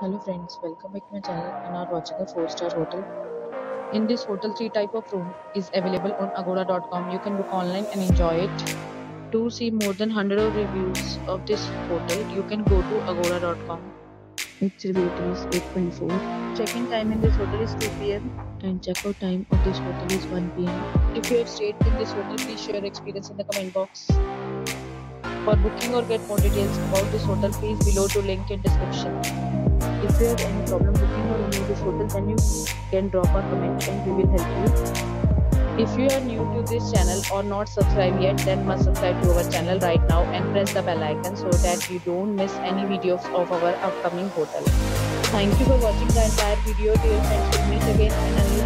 Hello friends, welcome back to my channel and are watching a 4-star hotel. In this hotel, three type of room is available on agoda.com. You can book online and enjoy it. To see more than 100 of reviews of this hotel, you can go to agoda.com. Its rating is 8.4. Check-in time in this hotel is 2 pm and check-out time of this hotel is 1 pm. If you have stayed in this hotel, please share your experience in the comment box. For booking or get more details about this hotel, please below to link in description. If you have any problem booking or any this hotel, then you can drop a comment and we will help you. If you are new to this channel or not subscribed yet, then must subscribe to our channel right now and press the bell icon so that you don't miss any videos of our upcoming hotel. Thank you for watching the entire video. Dear friends, we'll meet again in a new